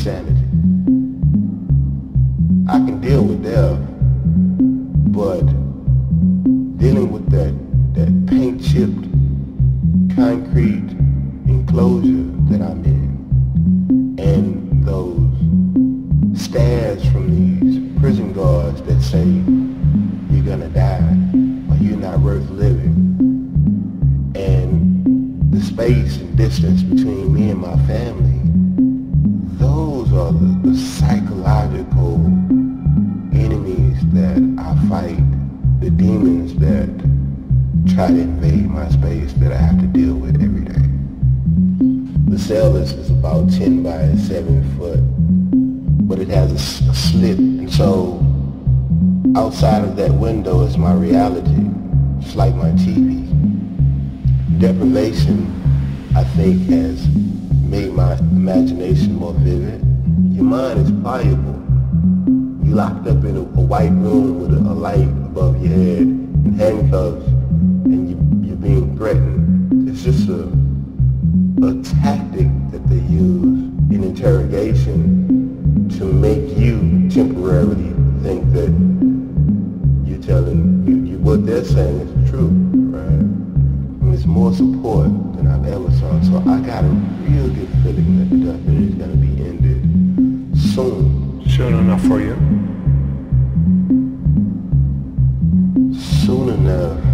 insanity. I can deal with death, but dealing with that, that paint-chipped concrete enclosure that I'm in and those stares from these prison guards that say you're gonna die or you're not worth living and the space and distance between me and my family those are the, the psychological enemies that I fight, the demons that try to invade my space that I have to deal with every day. The cell is, is about 10 by 7 foot, but it has a, a slit, and so outside of that window is my reality. It's like my TV. Deprivation, I think, has made my imagination more vivid. Your mind is pliable. You locked up in a, a white room with a, a, light above your head and handcuffs, and you, you're being threatened. It's just a, a tactic that they use in interrogation to make you temporarily think that you're telling you, you what they're saying is true, right? And it's more support than I've ever saw. So I got a real good feeling that the documentary is going to be ended soon. Soon enough for you? Soon enough.